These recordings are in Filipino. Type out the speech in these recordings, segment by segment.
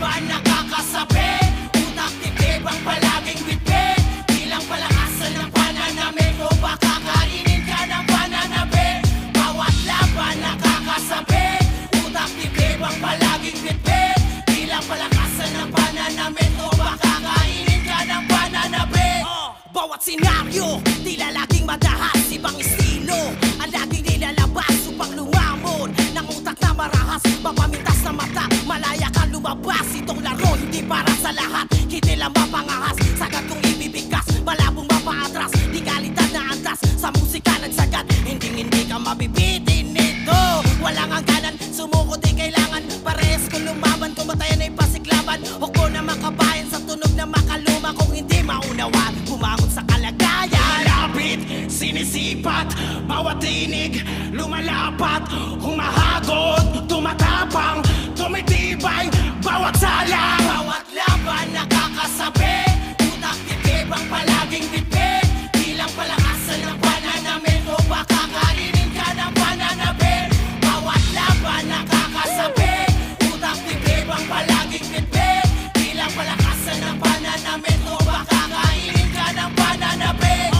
laban nakakasabi Utak titib ang palaging bitbit. Di lang palakasan ng pananamit O baka kainin ka ng pananabi. Bawat laban nakakasabi Utak titib ang palaging bitbit. Di lang palakasan ng pananamit O baka kainin ka ng pananabi. Bawat senaryo, tila laging madahas para sa lahat. Hindi lang mapangahas, sagad kong ibibigkas Malabong mapaatras, di kalidad na antas Sa musika nagsagat, hindi hindi ka mabibitin nito. Walang hangganan, sumuko di kailangan. Pares kung lumaban, kumatayan ay pasiklaban. Hukbo na makabayan sa tunog na makaluma. Kung hindi maunawa, bumangon sa kalagayan. Malapit, sinisipat, bawat tinig Lumalapat, humahagod, ng pananamit O baka kainin ka ng pananabit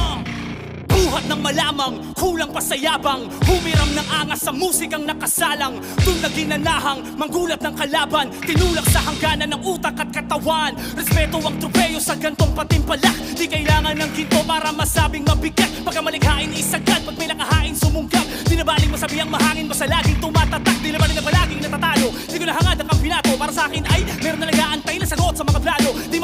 Buhat ng malamang, kulang pa sa yabang. Humiram ng angas sa musikang nakasalang. Doon na ginanahang, manggulat ng kalaban. Tinulak sa hangganan ng utak at katawan. Respeto ang tropeyo sa gantong patimpalak. Di kailangan ng ginto para masabing mabigat. Pagka malikhain isagad, pag may nakahain sumunggab Di na baling masabi ang mahangin, basta laging tumatatak. Di na baling na palaging natatalo? Di ko nahangad ang kampinato. Para sa akin ay meron na nag-aantay na sagot sa mga plano. Di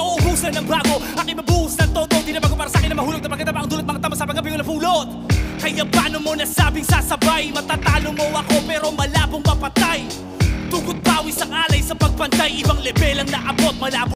mauubusan ng bago, aking mabuhos ng todo Di na bago para sa akin na mahulog na pagkataba ang dulot mga tama sa paggabi na pulot. Kaya paano mo nasabing sasabay? Matatalo mo ako pero malabong mapatay. Tugot pawis ang alay sa pagpantay Ibang level ang naabot malabo